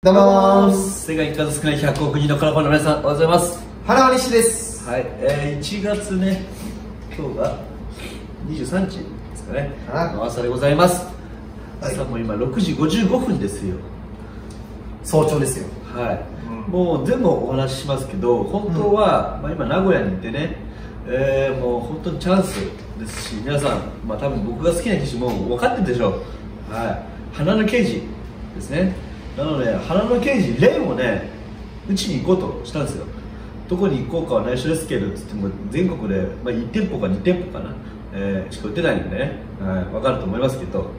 どうもー世界に数少ない100億人のカラファンの皆さんおはようございます。原川西です。はい、えー、1月ね今日が23日ですかね。はいの朝でございます。はい。朝も今6時55分ですよ。早朝ですよ。はい、うん。もう全部お話ししますけど本当は、まあ、今名古屋にいてね、えー、もう本当にチャンスですし皆さん、まあ、多分僕が好きな騎手も分かってるでしょう、はい、花の刑事ですねなので花の刑事レンをねうちに行こうとしたんですよ。どこに行こうかは内緒ですけどつっても全国で、まあ、1店舗か2店舗かな、えーしか売ってないんでね、はい、分かると思いますけど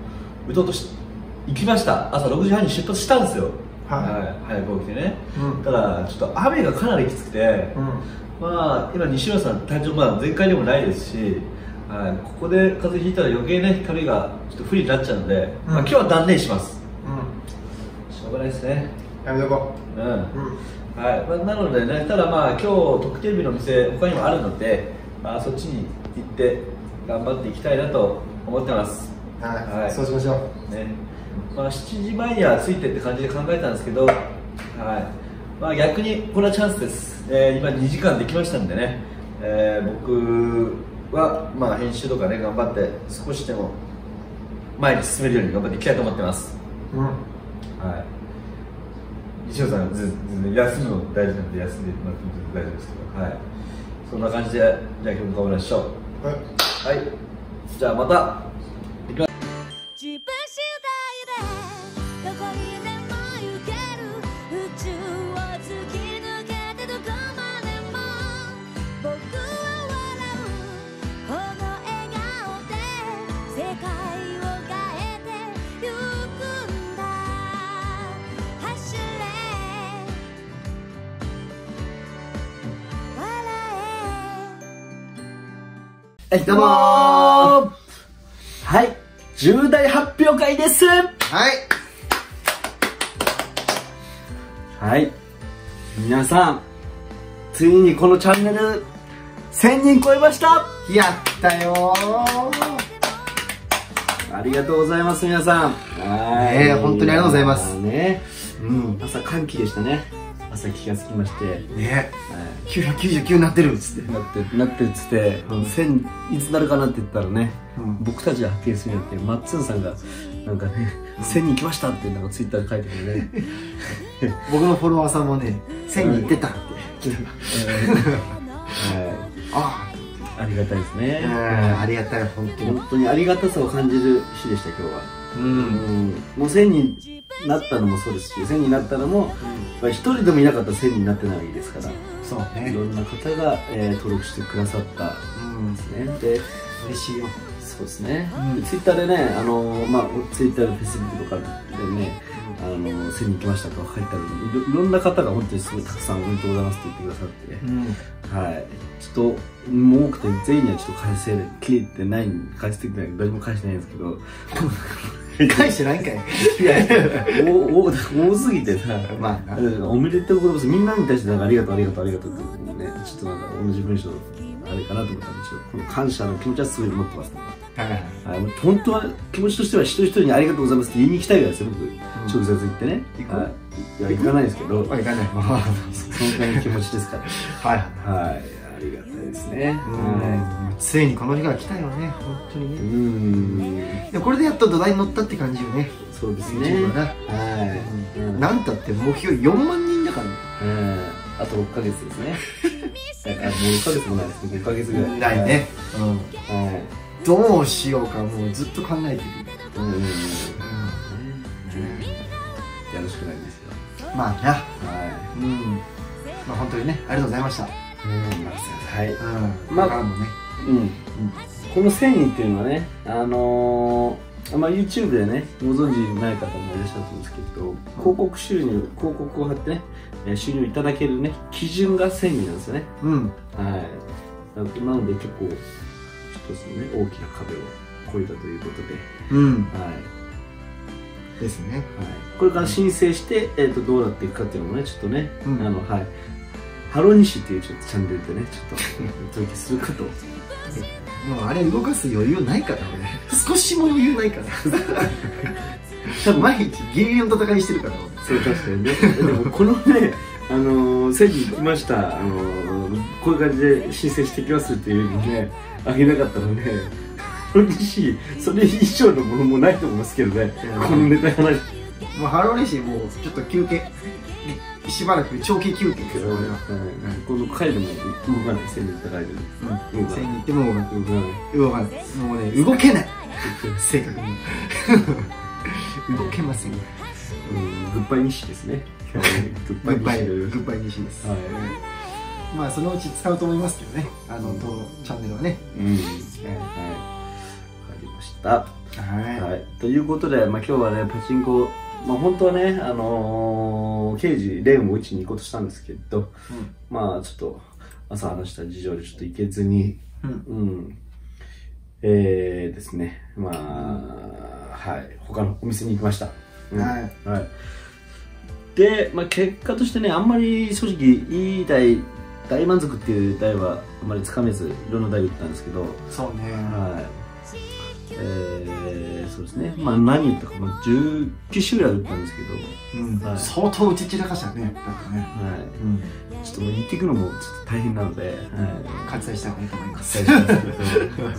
打とうとし行きました。朝6時半に出発したんですよ。はい。早く起きてね、うん。ただちょっと雨がかなりきつくて、うん。まあ今西村さん体調まあ全開でもないですし、はい、ここで風邪ひいたら余計ね旅がちょっと不利になっちゃうので、うん。まあ、今日は断念しますょうがないですね。んやめとこう。ん、ううん。はい。まあ、なのでねただまあ今日特定日の店他にもあるので、まあ、そっちに行って頑張っていきたいなと思ってます。はい、はい。そうしましょう。ね。まあ、7時前にはついてって感じで考えたんですけど、はい。まあ、逆にこれはチャンスです、えー今2時間できましたんでね、えー僕は、まあ、編集とかね頑張って少しでも前に進めるように頑張っていきたいと思ってます、うん。はい、西野さんず全然休むの大事なんで休んでもらっても大丈夫ですけど、はい、そんな感じでじゃあ今日も頑張りましょう。はい。はい。じゃあまたはい、どうもーはい、重大発表会ですはいはい、皆さん、ついにこのチャンネル、1000人超えましたやったよーありがとうございます、皆さん。はい。ねえ本当にありがとうございますね。うん朝歓喜でしたね。朝気がつきまして。ね。は999になってるっつって。いなって、なってるっつって、1000いつなるかなって言ったらね、うん。僕たちが発見するようになって、マッツンさんが、なんかね、1000人来ましたって、なんかツイッターで書いてくれね。僕のフォロワーさんもね1000人いってたって。はい。あありがたいですね。あありがたい本当に。本当にありがたさを感じる日でした今日は、ううん。ん、もう1000人になったのもそうですし1000人になったのも1人でもいなかったら1000人になってないですからそういねろんな方が、えー登録してくださったうんんですね。で嬉しいよ。そうですね、うん。ツイッターでねあのまあツイッターでフェイスブックとかでねあの1000人来ましたとか書いてあるいろいろんな方が本当にすごいたくさんおめでとうございますって言ってくださって、うん。はい、ちょっと、もう多くて、全員にはちょっと返せきれてない、返してない、誰も返してないんですけど、返してないんかい。いやいや、多すぎてさ、まあおめでとうございます。みんなに対してなんかありがとう、ありがとう、ありがとうってね、ちょっとなんか同じ文章、あれかなと思ったんで、ちょっとこの感謝の気持ちはすごい持ってます、ね。はい本当は気持ちとしては一人一人にありがとうございますって言いに行きたいぐらいですよ、僕。直接行ってね。い。いや、行かないですけど、あいかない。そのくらいの気持ちですから。はい。はい、ありがたいですね。はうんついにこの日が来たよね本当にい。うねん。でこれでやっと土台に乗ったって感じよねそうですね。はい。うんなんたって目標4万人だからねうんあと6ヶ月ですね。あ、もう6ヶ月もないですね。5ヶ月ぐらい。ないねはい。どうしようかもうずっと考えてるうん。うん。うやるしかないんですよ。んまあなはうんまあ本当にねありがとうございましたい。うん。はい。うんまあもねうん。この1000人っていうのはね、あのー、まあ YouTube でね、ご存知ない方もいらっしゃると思うんですけど、広告収入、広告を貼ってね、えー収入いただけるね、基準が1000人なんですよね。うんはい。ななので結構、一つのね、大きな壁を越えたということで、うんはい。ですねはい、これから申請して、えー、とどうなっていくかっていうのもねちょっとね、うんあのはいハロニシっていうちょっとチャンネルでねちょっと お届けするかともうあれ動かす余裕ないから俺少しも余裕ないから。多分毎日ギリギリの戦いしてるから。そう確かにね。でもこのねあのー、戦に来ました、あのー、こういう感じで申請してきますっていうふうにねあげなかったらね嬉しいそれ以上のものもないと思いますけどね、うん。このネタ話もうハローレシーもうちょっと休憩しばらく長期休憩ですよ俺はこの回でも動かない戦に戦いで。うん。動かない。戦に行っても動かない。動かない。もうね動けない。正確に動けません。グうん。グッバイ日誌ですねグッッバイバイ日誌でグッバイ西です、はい。まあそのうち使うと思いますけどね。あの当チャンネルはね。うん。はい。わかりました。はい。はい、ということで、まあ、今日はね、パチンコ、まあ、本当はね、あのー刑事、レーンを打ちに行こうとしたんですけど、まあ、ちょっと、朝話した事情でちょっと行けずに、うん。うん、えーですね、まあ、はい、他のお店に行きました。うん。はい。はい。で、まあ、結果としてね、あんまり正直、いい台、大満足っていう台はあんまりつかめず、いろんな台打ったんですけど、そうね。はい。えー、そうですね。まあ何言ったか、まあ、19種類は打ったんですけど、うんはい相当打ち散らかしたねだってねはうんい。ちょっともう行ってくのもちょっと大変なので、はい。割愛した方がいいと思います最初ですけどはい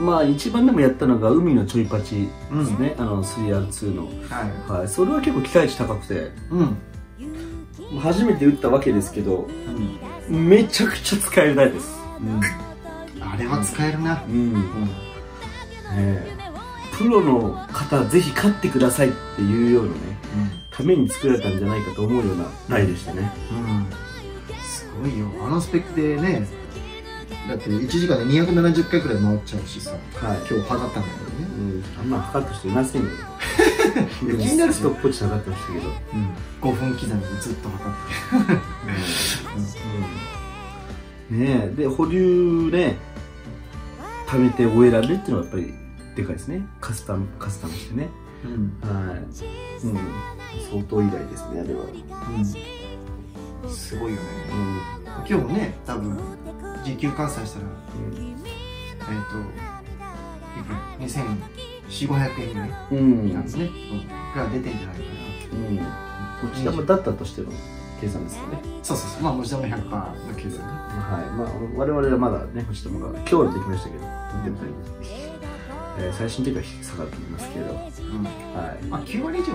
まあ一番でもやったのが海のちょいパチですね。あの 3R2 の。はいはい。それは結構期待値高くて、うん初めて打ったわけですけど、うんめちゃくちゃ使える台です。うんあれは使えるなうん。ねうんえプロの方ぜひ勝ってくださいっていうようなね、ために作られたんじゃないかと思うような台でしたね。うん。すごいよ。あのスペックでねだって1時間で270回くらい回っちゃうしさはい。今日測ったんだけどね。うん、あんま測った人いませんよ。気になる人ストップウォッチ測ってましたけど。5分刻みにずっと測って。うん。ねえ、で、保留で、貯めて終えられるっていうのはやっぱりでかいですね。カスタム、カスタムしてね。うんはい。うん。相当偉大ですね、あれは。うんすごいよねうん。今日もね多分時給換算したらうんえっ、といくら2400500円ぐらいうん。なんですね、うんが出てんじゃないかうん。こちらもだったとしての計算ですよね。なそうそうそうまあもちろん100%の計算ねはい。まあ、我々はまだね、星友が、今日はできましたけど、でも大丈夫です。えー最新的には下がると思いますけど、うんはい。まあ9割以上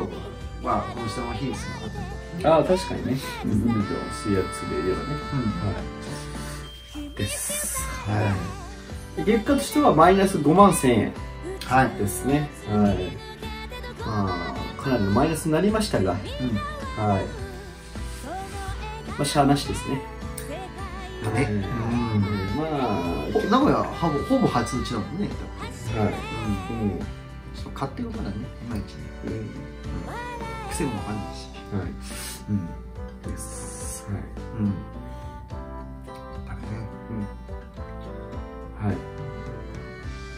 はこの下の比率があったああ、確かにね。海と水圧で言えばね。うんはい。です。はい。で結果としてはマイナス5万1000円はいですね。はい。まあ、かなりのマイナスになりましたが、うんはい。まあ、しゃあなしですね。ねはいまあ、ほ名古屋はほぼほぼ初打ちだもんねはい。うんうん。ちょっと買ってるからねいまいちねうん癖もわかんないしはい。うんです。はい。うんだねはい。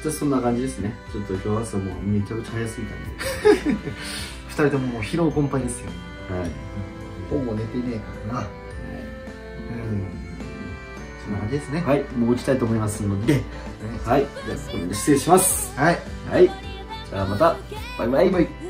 じゃあそんな感じですね。ちょっと今日朝もうめちゃくちゃ早すぎたん 二人とももう疲労困憊ですよで。はい。ほぼ寝てねえからなうんそんな感じですねはい、もう落ちたいと思いますので、はい、じゃあこれで失礼します。はいはい。じゃあまた、バイバイ。バイバイ